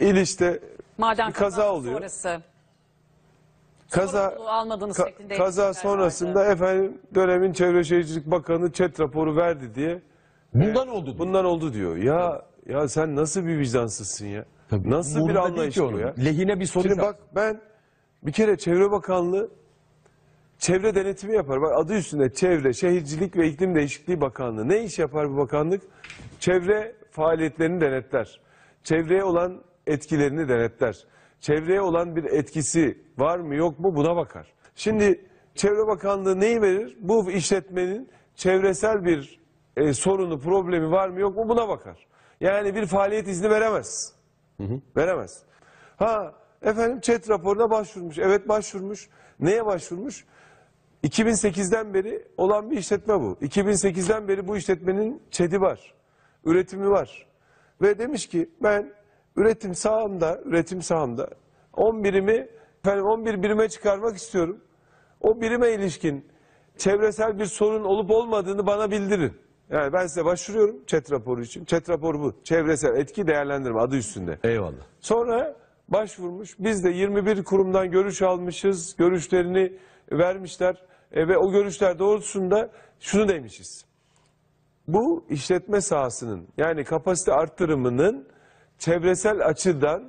İlişte Maden bir kaza oluyor. Sonrası. Kaza almadığınız ka- şeklinde kaza sonrasında vardı. efendim dönemin Çevre Şehircilik Bakanı çet raporu verdi diye Bundan oldu diyor. bundan oldu diyor. Ya ya sen nasıl bir vicdansızsın ya? Tabii. Nasıl bir Umurunda değil anlayış bu ya? Lehine bir sonuç Şimdi bak ben bir kere Çevre Bakanlığı çevre denetimi yapar. Bak adı üstünde Çevre, Şehircilik ve İklim Değişikliği Bakanlığı. Ne iş yapar bu bakanlık? Çevre faaliyetlerini denetler. Çevreye olan etkilerini denetler. Çevreye olan bir etkisi var mı yok mu buna bakar. Şimdi Çevre Bakanlığı neyi verir? Bu işletmenin çevresel bir e, sorunu, problemi var mı yok mu buna bakar. Yani bir faaliyet izni veremez. Veremez. Ha efendim chat raporuna başvurmuş. Evet başvurmuş. Neye başvurmuş? 2008'den beri olan bir işletme bu. 2008'den beri bu işletmenin ÇED'i var. Üretimi var. Ve demiş ki ben üretim sahamda, üretim sahamda 10 birimi efendim 11 birime çıkarmak istiyorum. O birime ilişkin çevresel bir sorun olup olmadığını bana bildirin. Yani ben size başvuruyorum chat raporu için. Chat raporu bu. Çevresel etki değerlendirme adı üstünde. Eyvallah. Sonra başvurmuş. Biz de 21 kurumdan görüş almışız. Görüşlerini vermişler. E, ve o görüşler doğrultusunda şunu demişiz. Bu işletme sahasının yani kapasite arttırımının çevresel açıdan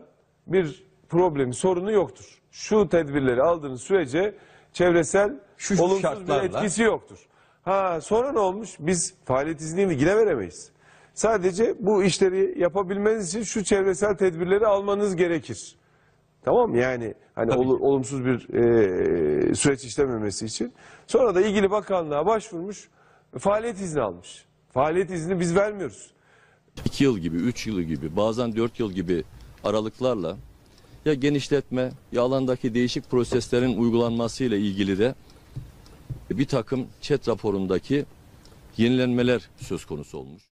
bir problemi, sorunu yoktur. Şu tedbirleri aldığınız sürece çevresel Şu- olumsuz bir şartlarla. etkisi yoktur. Ha sonra ne olmuş? Biz faaliyet iznini yine veremeyiz. Sadece bu işleri yapabilmeniz için şu çevresel tedbirleri almanız gerekir. Tamam mı? Yani hani Tabii olu- olumsuz bir e, süreç işlememesi için. Sonra da ilgili bakanlığa başvurmuş, faaliyet izni almış. Faaliyet izni biz vermiyoruz. 2 yıl gibi, 3 yıl gibi, bazen 4 yıl gibi aralıklarla ya genişletme ya alandaki değişik proseslerin uygulanması ile ilgili de bir takım chat raporundaki yenilenmeler söz konusu olmuş.